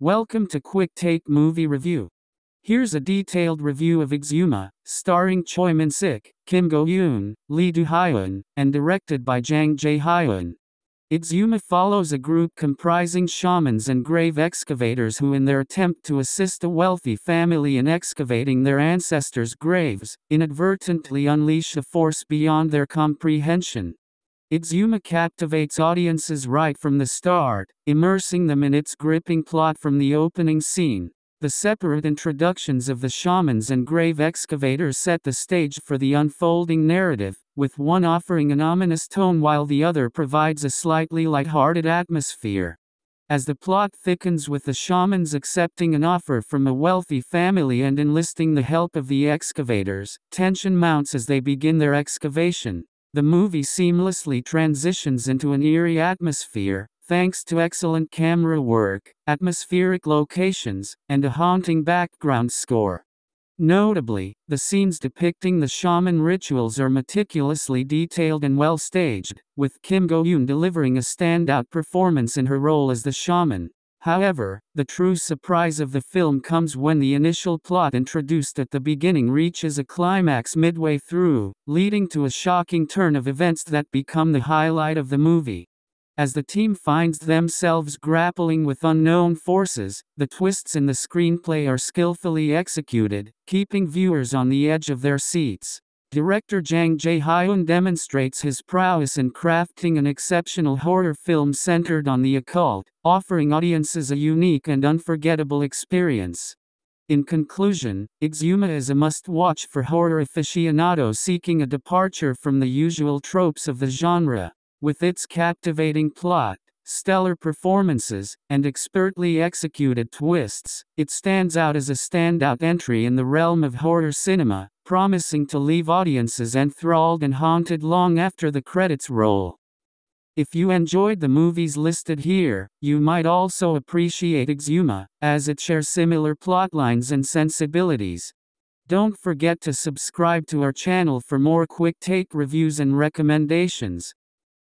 Welcome to Quick Take Movie Review. Here's a detailed review of Exhuma, starring Choi Min Sik, Kim Go Eun, Lee Do Hyun, and directed by Jang Jae Hyun. Exhuma follows a group comprising shamans and grave excavators who, in their attempt to assist a wealthy family in excavating their ancestors' graves, inadvertently unleash a force beyond their comprehension. Exhuma captivates audiences right from the start, immersing them in its gripping plot from the opening scene. The separate introductions of the shamans and grave excavators set the stage for the unfolding narrative, with one offering an ominous tone while the other provides a slightly light-hearted atmosphere. As the plot thickens with the shamans accepting an offer from a wealthy family and enlisting the help of the excavators, tension mounts as they begin their excavation. The movie seamlessly transitions into an eerie atmosphere, thanks to excellent camera work, atmospheric locations, and a haunting background score. Notably, the scenes depicting the shaman rituals are meticulously detailed and well staged, with Kim Go Eun delivering a standout performance in her role as the shaman. However, the true surprise of the film comes when the initial plot introduced at the beginning reaches a climax midway through, leading to a shocking turn of events that become the highlight of the movie. As the team finds themselves grappling with unknown forces, the twists in the screenplay are skillfully executed, keeping viewers on the edge of their seats. Director Jang Jae-hyun demonstrates his prowess in crafting an exceptional horror film centered on the occult, offering audiences a unique and unforgettable experience. In conclusion, Exhuma is a must-watch for horror aficionados seeking a departure from the usual tropes of the genre. With its captivating plot, stellar performances, and expertly executed twists, it stands out as a standout entry in the realm of horror cinema, promising to leave audiences enthralled and haunted long after the credits roll. If you enjoyed the movies listed here, you might also appreciate Exhuma, as it shares similar plotlines and sensibilities. Don't forget to subscribe to our channel for more quick take reviews and recommendations.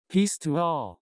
Peace to all.